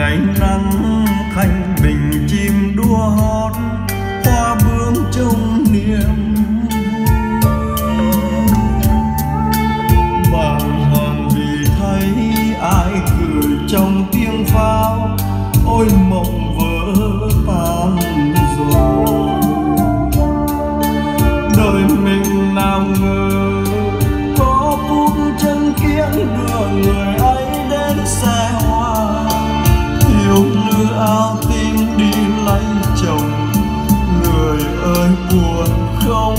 ngày nắng thanh bình chim đua hót hoa bướm trong niềm bàng hoàng vì thấy ai cười trong tiếng pháo, ôi mộng vỡ tan rồi. Đời mình nào ngờ chồng. Người ơi buồn không?